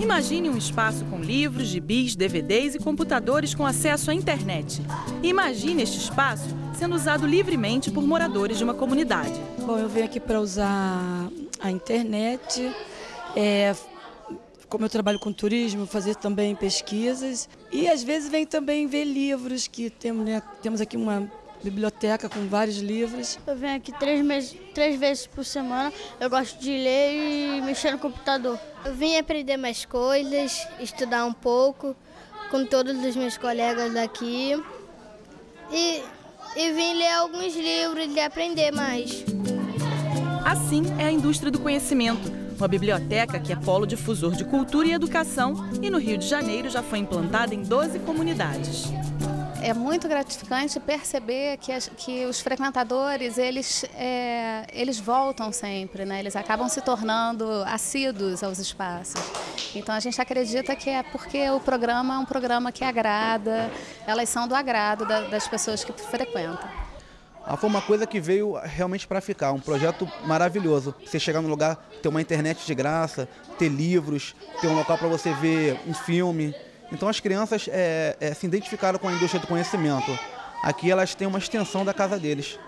Imagine um espaço com livros, gibis, DVDs e computadores com acesso à internet. Imagine este espaço sendo usado livremente por moradores de uma comunidade. Bom, eu venho aqui para usar a internet, é, como eu trabalho com turismo, fazer também pesquisas e às vezes venho também ver livros que temos, né, temos aqui uma biblioteca com vários livros. Eu venho aqui três, meses, três vezes por semana. Eu gosto de ler e mexer no computador. Eu vim aprender mais coisas, estudar um pouco com todos os meus colegas daqui. E, e vim ler alguns livros e aprender mais. Assim é a indústria do conhecimento. Uma biblioteca que é polo difusor de cultura e educação e no Rio de Janeiro já foi implantada em 12 comunidades é muito gratificante perceber que, as, que os frequentadores eles, é, eles voltam sempre, né? eles acabam se tornando assíduos aos espaços. Então a gente acredita que é porque o programa é um programa que agrada, elas são do agrado da, das pessoas que frequentam. Ah, foi uma coisa que veio realmente para ficar, um projeto maravilhoso. Você chegar no lugar, ter uma internet de graça, ter livros, ter um local para você ver um filme. Então as crianças é, é, se identificaram com a indústria do conhecimento. Aqui elas têm uma extensão da casa deles.